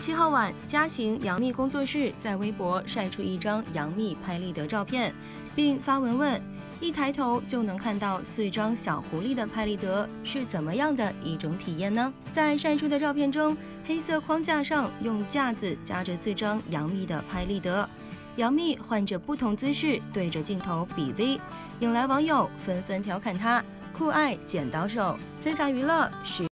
七号晚，嘉行杨幂工作室在微博晒出一张杨幂拍立得照片，并发文问：一抬头就能看到四张小狐狸的拍立得是怎么样的一种体验呢？在晒出的照片中，黑色框架上用架子夹着四张杨幂的拍立得，杨幂换着不同姿势对着镜头比 V，引来网友纷纷调侃她酷爱剪刀手，非凡娱乐是。